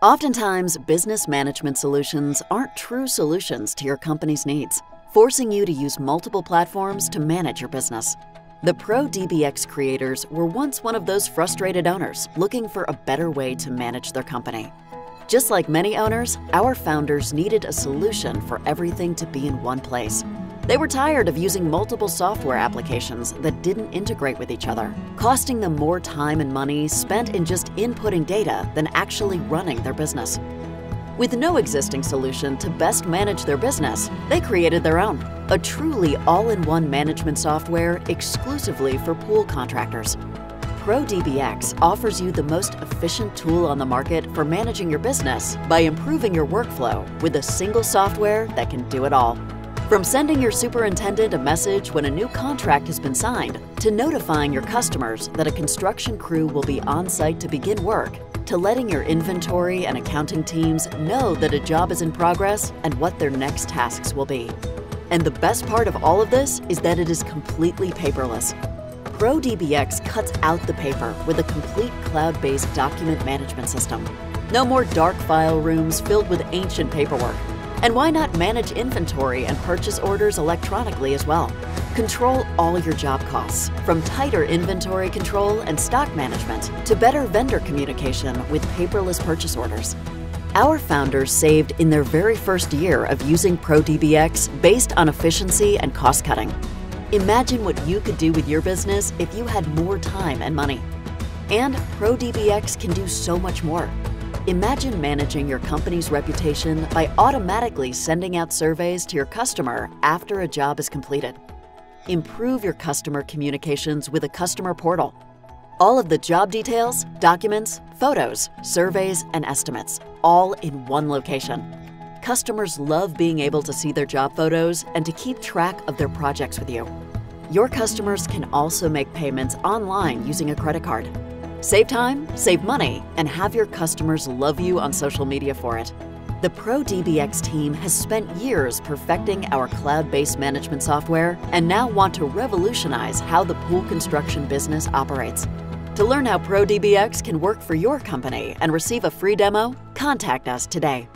Oftentimes, business management solutions aren't true solutions to your company's needs, forcing you to use multiple platforms to manage your business. The ProDBX creators were once one of those frustrated owners looking for a better way to manage their company. Just like many owners, our founders needed a solution for everything to be in one place. They were tired of using multiple software applications that didn't integrate with each other, costing them more time and money spent in just inputting data than actually running their business. With no existing solution to best manage their business, they created their own, a truly all-in-one management software exclusively for pool contractors. ProDBX offers you the most efficient tool on the market for managing your business by improving your workflow with a single software that can do it all. From sending your superintendent a message when a new contract has been signed, to notifying your customers that a construction crew will be on site to begin work, to letting your inventory and accounting teams know that a job is in progress and what their next tasks will be. And the best part of all of this is that it is completely paperless. ProDBX cuts out the paper with a complete cloud-based document management system. No more dark file rooms filled with ancient paperwork and why not manage inventory and purchase orders electronically as well? Control all your job costs, from tighter inventory control and stock management to better vendor communication with paperless purchase orders. Our founders saved in their very first year of using ProDBX based on efficiency and cost cutting. Imagine what you could do with your business if you had more time and money. And ProDBX can do so much more. Imagine managing your company's reputation by automatically sending out surveys to your customer after a job is completed. Improve your customer communications with a customer portal. All of the job details, documents, photos, surveys, and estimates, all in one location. Customers love being able to see their job photos and to keep track of their projects with you. Your customers can also make payments online using a credit card. Save time, save money, and have your customers love you on social media for it. The ProDBX team has spent years perfecting our cloud-based management software and now want to revolutionize how the pool construction business operates. To learn how ProDBX can work for your company and receive a free demo, contact us today.